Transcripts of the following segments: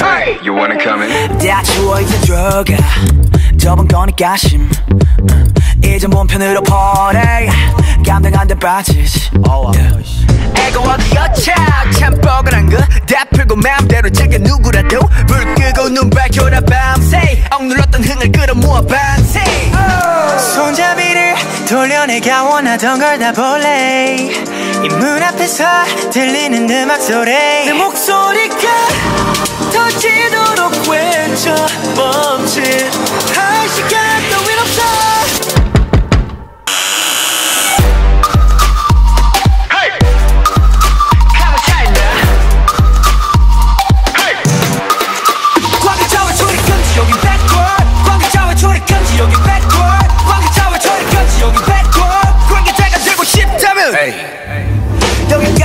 Hey, you wanna come in? 다 주워 이제 들어가 저번 거니까 심. 이제 몸 편으로 퍼내 감당 안돼 빠지지. 애고 어디 여차 참 뻐근한 거다 풀고 마 돌려내가 원하던 걸 다 볼래. 이 문 앞에서 들리는 음악 소리. 내 목소리가 터지도록 외쳐 멈칫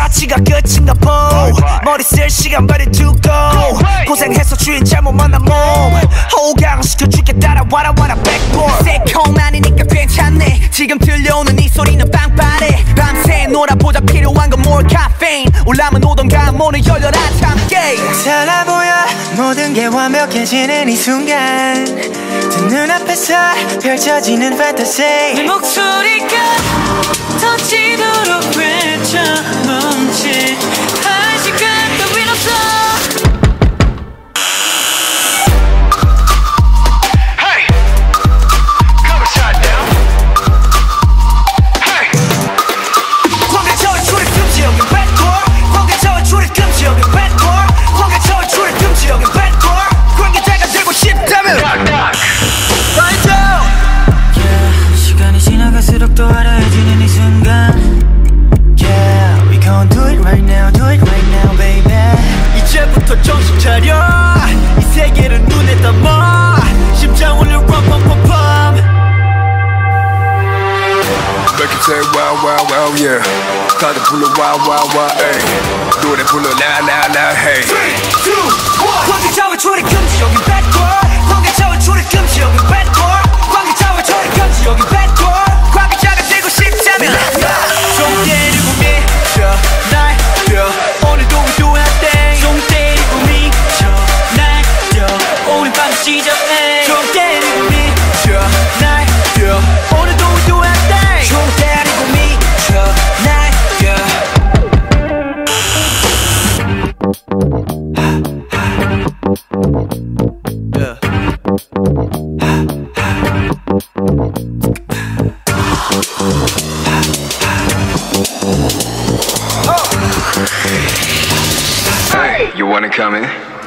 가치가 끝인가 보. 머리 쓸 시간 빨리 두고 고생해서 주인 잘못 만난 몸. 호강시켜줄게 따라와라 와라 백볼 새콤하니까 괜찮네. 지금 들려오는 이 소리는 빵빠레 밤새 놀아보자 필요한 건 more caffeine. 올라면 오던가 문을 열려라 참게 달라 보여. 모든 게 완벽해지는 이 순간. 두 눈앞에서 펼쳐지는 fantasy. 내 목소리 It say wow wow wow yeah 다들 불러 wow wow wow hey 노래 불러 now now now hey 광개차와 초리 금지 여기 backward 광개차와 초리 금지 여기 backward 광개차와 초리 금지 여기 backward 광개차가 들고 싶다면 좀 때리고 미쳐 날려 오늘도 we do our thing 좀 때리고 미쳐 날려 오늘 밤 시작해 you wanna come in?